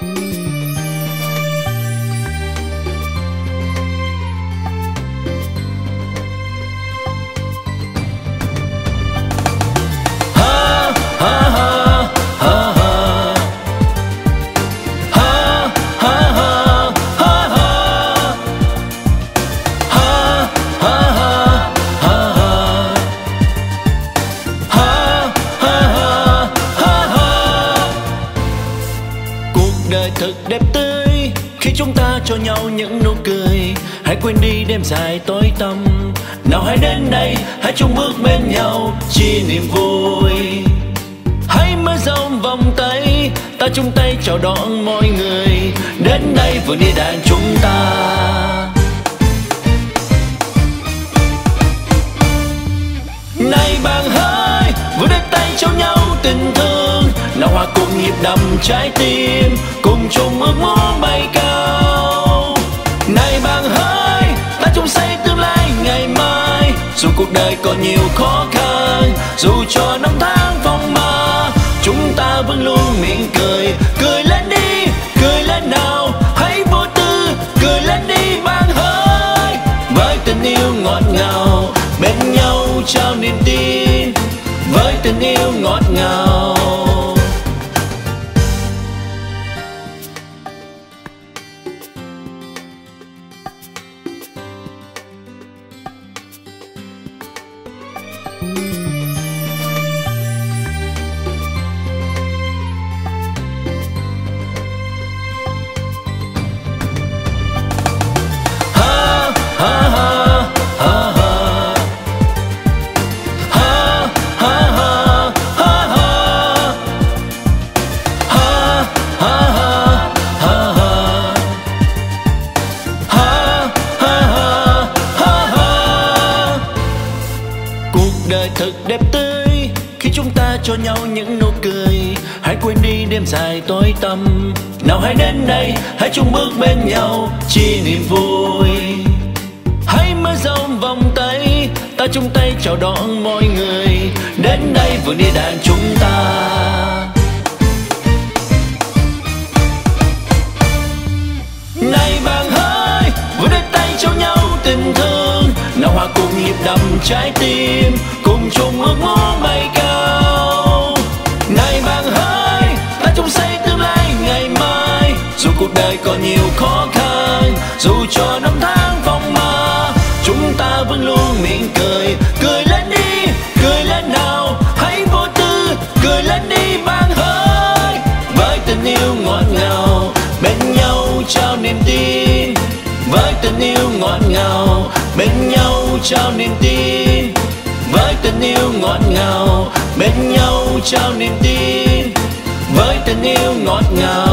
Mm-hmm. Thật đẹp tươi, khi chúng ta cho nhau những nụ cười. Hãy quên đi đêm dài tối tăm. Nào hãy đến đây, hãy chung bước bên nhau chia niềm vui. Hãy mở rộng vòng tay, ta chung tay chào đón mọi người. Đến đây, vừa đi đàn chúng ta. Nhịp đập trái tim, cùng chung ước mơ bay cao. Này bạn hỡi ta chung xây tương lai ngày mai. Dù cuộc đời còn nhiều khó khăn, dù cho năm tháng phong ba chúng ta vẫn luôn mỉm cười. Cười lên đi, cười lên nào, hãy vô tư, cười lên đi bạn hỡi với tình yêu ngọt ngào, bên nhau trao niềm tin. Với tình yêu ngọt ngào. Cuộc đời thật đẹp tươi. Khi chúng ta cho nhau những nụ cười, hãy quên đi đêm dài tối tăm. Nào hãy đến đây, hãy chung bước bên nhau chia niềm vui. Hãy mở rộng vòng tay, ta chung tay chào đón mọi người. Đến đây vừa đi đàn chúng ta. Này bạn hỡi vừa đưa tay cho nhau tình thương. Nào hòa cùng nhịp đập trái tim cùng chung ước mơ bay cao. Này bạn hỡi ta chung xây tương lai ngày mai. Dù cuộc đời còn nhiều khó khăn, dù cho năm tháng phong ma, chúng ta vẫn luôn mỉm cười. Cười lên đi, cười lên nào, hãy vô tư. Cười lên đi bạn hỡi với tình yêu ngọt ngào, bên nhau trao niềm tin. Với tình yêu ngọt ngào, bên nhau trao niềm tin bên nhau trao niềm tin với tình yêu ngọt ngào.